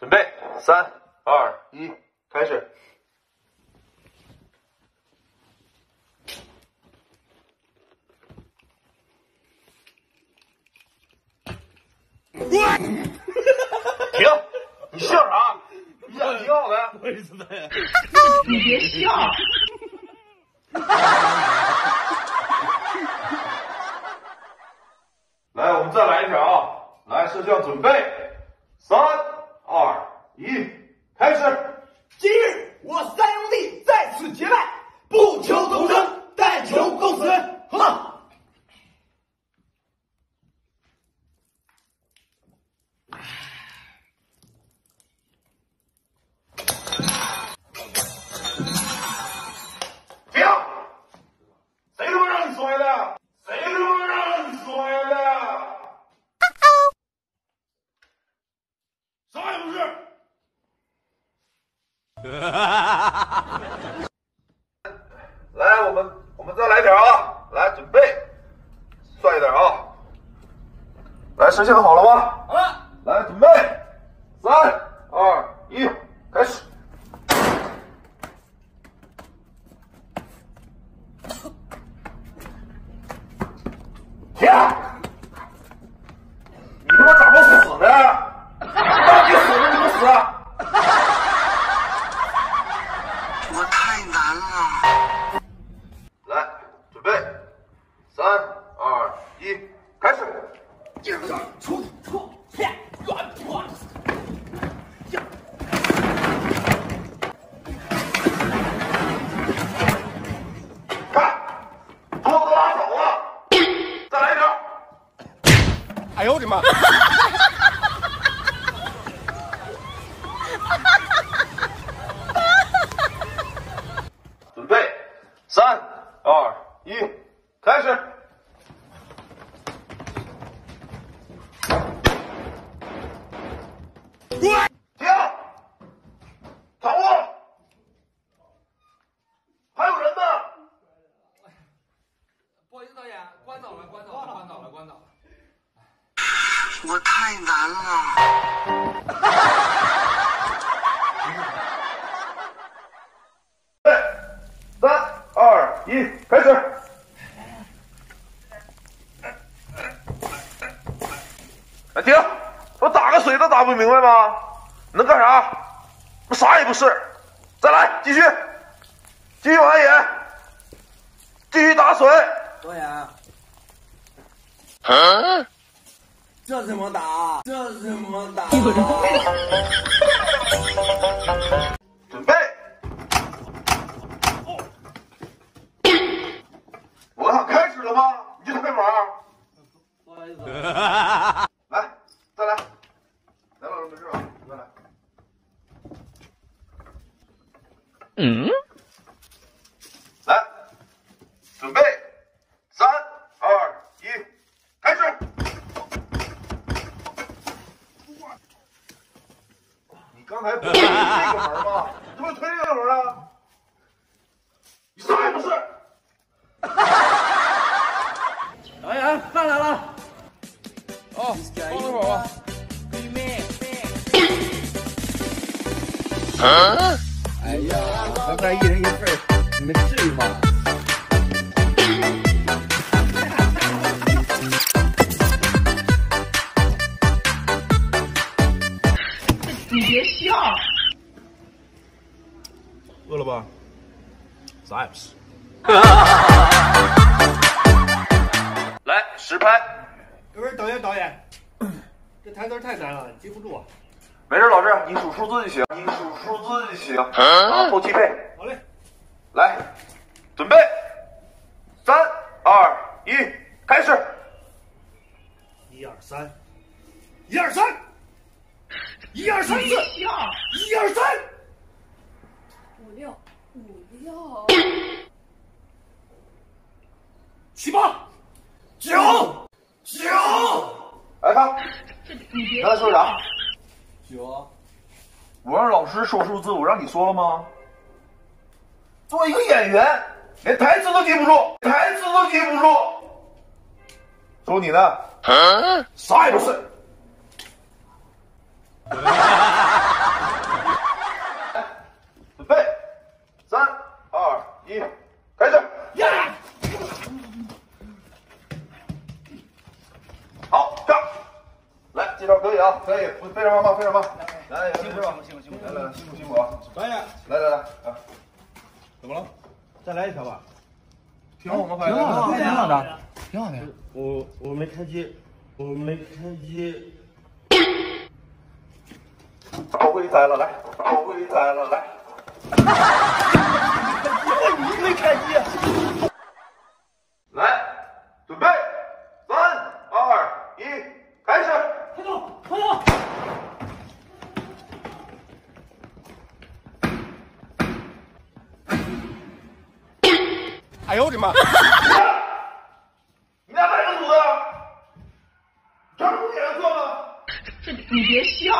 准备，三、二、一，开始。停！你笑啥？你演挺好的。我也是的。你别笑。来，我们再来一条啊！来，摄像准备，三、二、一，开始。今日我三兄弟在此结拜，不求同生，但求共死。哼！停！谁他妈让你摔的？谁他妈让你摔的？啥也不是。来，我们我们再来点啊！来，准备，帅一点啊！来，摄像好了吗？好了，来，准备，三、二、一，开始。停！哎呦我的妈！准备，三、二、一，开始。停！躺卧。还有人呢。不好意思，导演，关早了，关早了，关早了，关早了。我太难了。备，三、二、一，开始。哎，停！我打个水都打不明白吗？能干啥？我啥也不是。再来，继续，继续往下演，继续打水。导演，这怎么打？这怎么打？准备。我操开始了吗？你就特别玩儿。不好意思，来，再来。来，老师没事吧？再来。嗯？来，准备，三、二、一，开始。你刚才不是推这个门吗？你不是推这个门啊？你啥也不是。导演饭来了。哦，放一会儿吧。哎呀，咱们一人一份儿，你们至于吗？你别笑。饿了吧？啥也不是。来，实拍。不是导演，导演，这台词太难了，记不住啊。没事，老师，你数数字就行，你数数字就行。啊，后期配。好嘞，来，准备，五六五六。七八，九九，来看，你别刚才说啥？九。我让老师说数字，我让你说了吗？作为一个演员，连台词都记不住，台词都记不住。说你呢？啥也不是。点吧，来，辛苦辛苦辛苦辛苦，来来来，辛苦辛苦啊！导演，来来来啊，怎么了？再来一条吧。挺好吗？拍的挺好的，挺好的。我我没开机，我没开机。我会摘了，来，我会摘了，来。你没开机。来，准备，三二一，哎呦，我的妈，你俩干什么组的？专门给人做吗？这你别笑。